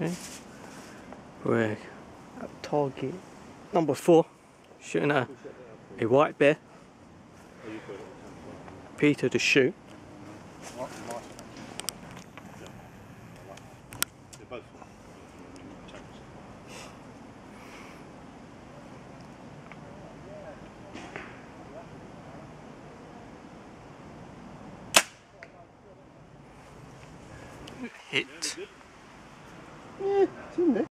Okay. We're at target number four, shooting at a white bear. Peter to shoot. Hit. Şimdi